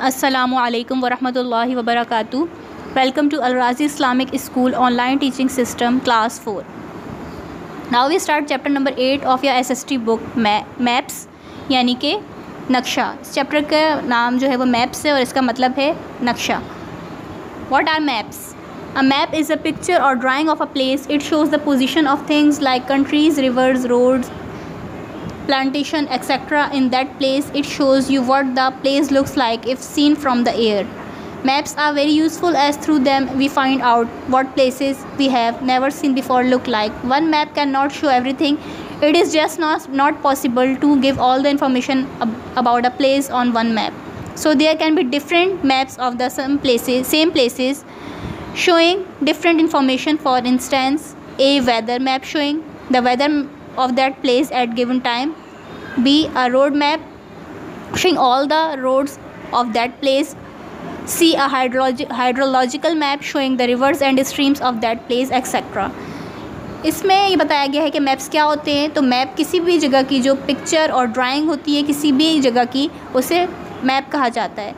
अस्सलामु अलैकुम वरहमतुल्लाहि वबरकातुहू। Welcome to Alraji Islamic school online teaching system, class four. Now we start chapter number eight of your SST book maps, यानी कि नक्शा। इस चैप्टर का नाम जो है वो मैप्स है और इसका मतलब है नक्शा। What are maps a map is a picture और drawing of a place it shows the position of things like countries rivers roads plantation etc in that place it shows you what the place looks like if seen from the air. Maps are very useful as through them we find out what places we have never seen before look like. One map cannot show everything. It is just not, not possible to give all the information ab about a place on one map. So there can be different maps of the same places same places showing different information. For instance a weather map showing the weather of that place at given time b a road map showing all the roads of that place c a hydrologi hydrological map showing the rivers and streams of that place etc इसमें ये बताया गया है कि maps क्या होते हैं तो मैप किसी भी जगह की जो पिक्चर और ड्राइंग होती है किसी भी जगह की उसे मैप कहा जाता है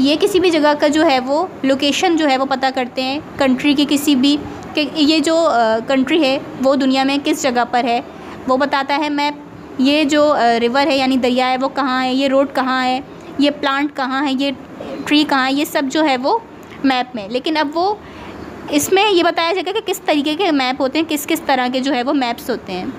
ये किसी भी जगह का जो है वो लोकेशन जो है वो पता करते हैं कंट्री की किसी भी कि ये जो कंट्री है वो दुनिया में किस जगह पर है वो बताता है मैप ये जो रिवर है, यानी दरिया है, वो कहाँ है? ये रोड कहाँ है? ये प्लांट कहाँ है? ये ट्री कहाँ है? ये सब जो है वो मैप में। लेकिन अब वो इसमें ये बताया जाएगा कि किस तरीके के मैप होते हैं किस किस तरह के जो है वो मैप्स होते हैं।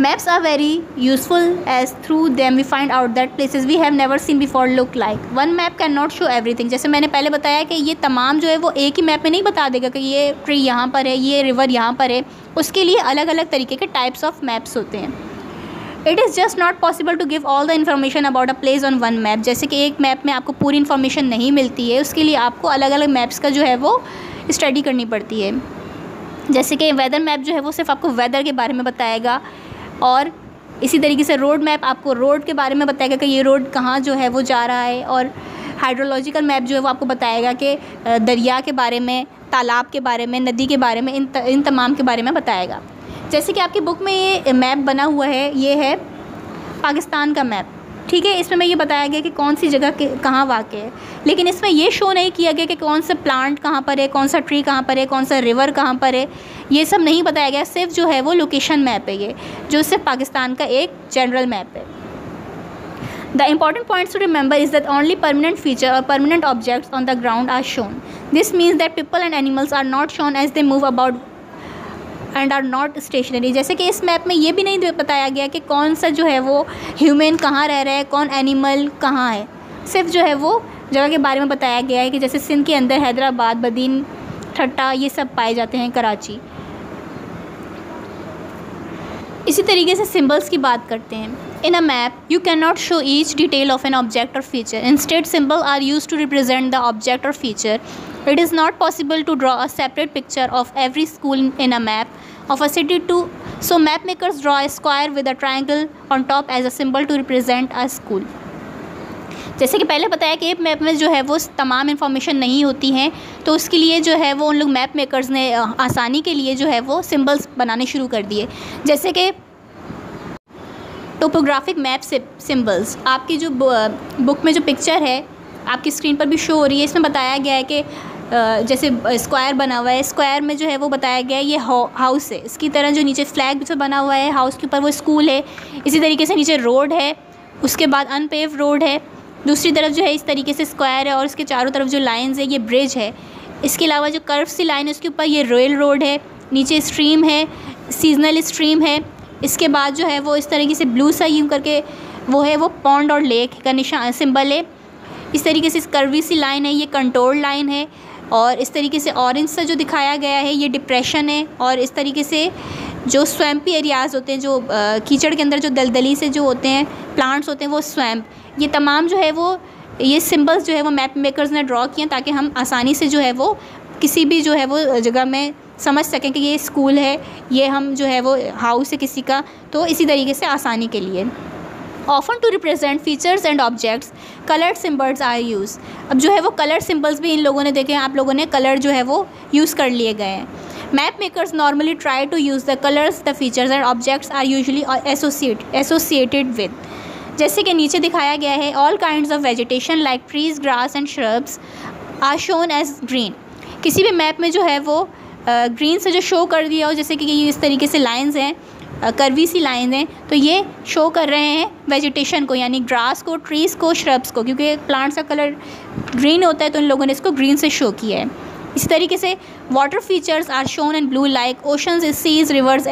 Maps are very useful as through them we find out that places we have never seen before look like one map can not show everything जैसे मैंने पहले बताया कि ये तमाम जो है वो एक ही मैप में नहीं बता देगा कि ये ट्री यहाँ पर है, ये रिवर यहाँ पर है। उसके लिए अलग अलग तरीके के टाइप्स ऑफ़ मैप्स होते हैं। It is just not possible to give all the information about a place on one map जैसे कि एक मैप में आपको पूरी इन्फॉर्मेशन नहीं मिलती है, उसके लिए आपको अलग अलग मैप्स का जो है वो स्टडी करनी पड़ती है। जैसे कि वेदर मैप जो है वो सिर्फ़ आपको वेदर के बारे में बताएगा। और इसी तरीके से रोड मैप आपको रोड के बारे में बताएगा कि ये रोड कहाँ जो है वो जा रहा है और हाइड्रोलॉजिकल मैप जो है वो आपको बताएगा कि दरिया के बारे में तालाब के बारे में नदी के बारे में इन त, इन तमाम के बारे में बताएगा। जैसे कि आपकी बुक में ये मैप बना हुआ है ये है पाकिस्तान का मैप ठीक है, इसमें मैं ये बताया गया कि कौन सी जगह कहाँ वाकई है। लेकिन इसमें यह शो नहीं किया गया कि कौन सा प्लांट कहाँ पर है, कौन सा ट्री कहाँ पर है, कौन सा रिवर कहाँ पर है। ये सब नहीं बताया गया, सिर्फ़ जो है वो लोकेशन मैप है ये, जो सिर्फ़ पाकिस्तान का एक जनरल मैप है। The important points to remember is that only permanent feature और permanent objects on the ground are shown this means that people and animals are not shown as they move about and are not stationary जैसे कि इस map में ये भी नहीं बताया गया कि कौन सा जो है वो ह्यूमन कहाँ रह रहा है कौन एनिमल कहाँ है सिर्फ़ जो है वो जगह के बारे में बताया गया है कि जैसे सिंध के अंदर हैदराबाद बदीन ठट्टा ये सब पाए जाते हैं कराची इसी तरीके से सिम्बल्स की बात करते हैं In a map, you cannot show each detail of an object or feature. Instead, symbols are use to represent the object और feature. It is not possible to draw a separate picture of every school in a map of a city too so map maker draw a square with a triangle on top as a symbol to represent a school जैसे कि पहले बताया कि एक map में जो है वो तमाम इन्फॉर्मेशन नहीं होती हैं तो उसके लिए जो है वो उन लोग मैप मेकर्स ने आसानी के लिए जो है वो सिम्बल्स बनाने शुरू कर दिए। जैसे कि टोपोग्राफिक मैप सिम्बल्स आपकी जो बुक में जो पिक्चर है, आपकी स्क्रीन पर भी शो हो रही है, इसमें बताया गया है कि जैसे स्क्वायर बना हुआ है। स्क्वायर में जो है वो बताया गया है, ये हाउस है। इसकी तरह जो नीचे फ्लैग जो बना हुआ है हाउस के ऊपर वो स्कूल है। इसी तरीके से नीचे रोड है। उसके बाद अनपेव रोड है। दूसरी तरफ़ जो है, इस तरीके से स्क्वायर है और उसके चारों तरफ़ जो लाइन्स है, ये ब्रिज है। इसके अलावा जो कर्व सी लाइन है, उसके ऊपर ये रोयल रोड है। नीचे स्ट्रीम है सीजनल स्ट्रीम है। इसके बाद जो है वो इस तरीके से ब्लू सा यूँ करके वो है, वो पॉन्ड और लेक का निशान सिंबल है। इस तरीके से इस कर्वी सी लाइन है, ये कंट्रोल लाइन है। और इस तरीके से ऑरेंज सा जो दिखाया गया है, ये डिप्रेशन है और इस तरीके से जो स्वैम्पी एरियाज़ होते हैं, जो कीचड़ के अंदर जो दलदली से जो होते हैं प्लांट्स होते हैं, वो स्वैम्प ये तमाम जो है वो, ये सिंबल्स जो है वो मैप मेकर्स ने ड्रॉ किए ताकि हम आसानी से जो है वो किसी भी जो है वो जगह में समझ सकें कि ये स्कूल है, ये हम जो है वो हाउस है किसी का तो इसी तरीके से आसानी के लिए। Often to represent features and objects coloured symbols are use अब जो है वो कलर सिम्बल्स भी इन लोगों ने देखे हैं। आप लोगों ने कलर जो है वो यूज़ कर लिए गए हैं। Map makers normally try to use the colours the features and objects are usually associate associated with जैसे कि नीचे दिखाया गया है all kind of vegetation like trees grass and shrubs are shown as green किसी भी मैप में जो है वो ग्रीन से जो शो कर दिया हो, जैसे कि ये इस तरीके से लाइंस हैं करवी सी लाइन हैं तो ये शो कर रहे हैं वेजिटेशन को, यानी ग्रास को ट्रीज़ को श्रब्स को, क्योंकि प्लांट्स का कलर ग्रीन होता है तो इन लोगों ने इसको ग्रीन से शो किया है। इसी तरीके से water features are shown in blue like oceans seas rivers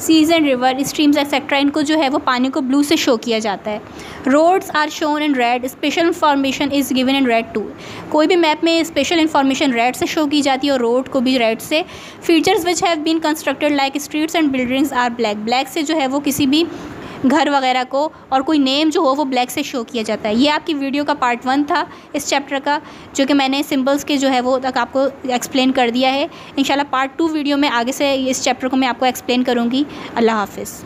seas and river streams etcetera इनको जो है वो पानी को ब्लू से शो किया जाता है। Roads are shown in red special information is given in red too कोई भी मैप में स्पेशल इन्फॉर्मेशन रेड से शो की जाती है और रोड को भी रेड से। Features which have been constructed like streets and buildings are black black से जो है वो किसी भी घर वगैरह को और कोई नेम जो हो वो ब्लैक से शो किया जाता है। ये आपकी वीडियो का पार्ट वन था इस चैप्टर का, जो कि मैंने सिंबल्स के जो है वो तक आपको एक्सप्लेन कर दिया है। इंशाल्लाह पार्ट टू वीडियो में आगे से इस चैप्टर को मैं आपको एक्सप्लेन करूँगी। अल्लाह हाफिज़।